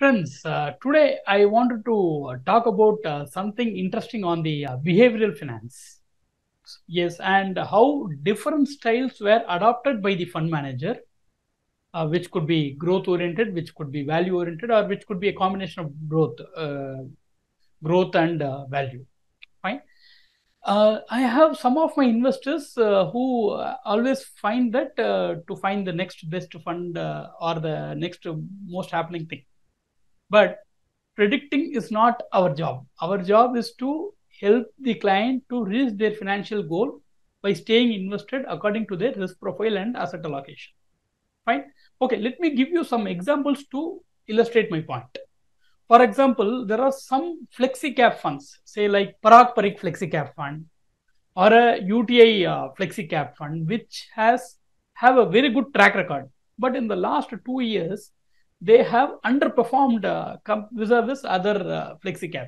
Friends, uh, today I wanted to talk about uh, something interesting on the uh, behavioral finance. Yes, and how different styles were adopted by the fund manager, uh, which could be growth oriented, which could be value oriented, or which could be a combination of growth, uh, growth and uh, value. Fine. Uh, I have some of my investors uh, who uh, always find that uh, to find the next best fund uh, or the next most happening thing. But predicting is not our job. Our job is to help the client to reach their financial goal by staying invested according to their risk profile and asset allocation. Fine. Okay, let me give you some examples to illustrate my point. For example, there are some flexi cap funds, say like Parag Parikh flexi cap fund or a UTI uh, flexi cap fund, which has have a very good track record. But in the last two years, they have underperformed uh, vis-a-vis other uh.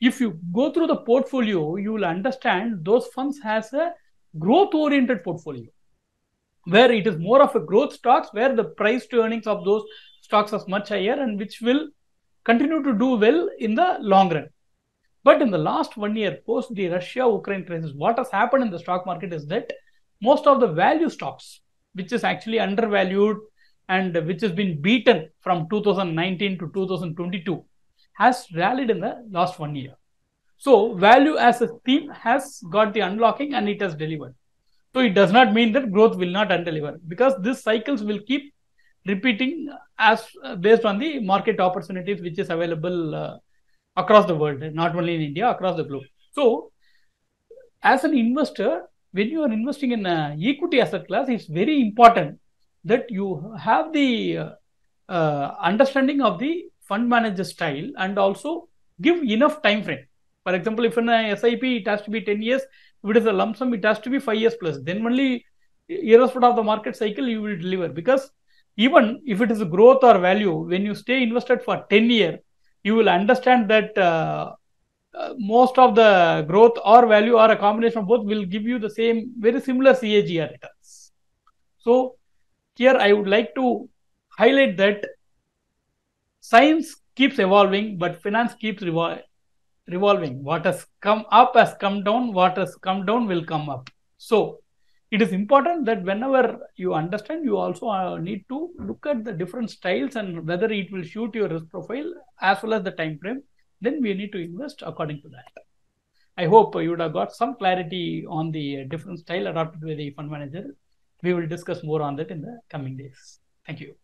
If you go through the portfolio, you will understand those funds has a growth-oriented portfolio, where it is more of a growth stocks, where the price to earnings of those stocks is much higher and which will continue to do well in the long run. But in the last one year, post the Russia-Ukraine crisis, what has happened in the stock market is that most of the value stocks, which is actually undervalued and which has been beaten from 2019 to 2022, has rallied in the last one year. So value as a theme has got the unlocking and it has delivered. So it does not mean that growth will not undeliver because these cycles will keep repeating as uh, based on the market opportunities which is available uh, across the world, not only in India, across the globe. So, as an investor, when you are investing in a equity asset class, it's very important that you have the uh, uh, understanding of the fund manager style and also give enough time frame. For example, if in a SIP it has to be 10 years, if it is a lump sum, it has to be 5 years plus. Then only irrespective of the market cycle, you will deliver because even if it is a growth or value, when you stay invested for 10 years, you will understand that uh, uh, most of the growth or value or a combination of both will give you the same, very similar CAGR returns. So here I would like to highlight that science keeps evolving, but finance keeps revol revolving. What has come up has come down, what has come down will come up. So it is important that whenever you understand, you also uh, need to look at the different styles and whether it will suit your risk profile as well as the time frame. Then we need to invest according to that. I hope you would have got some clarity on the different style adopted by the fund manager. We will discuss more on that in the coming days. Thank you.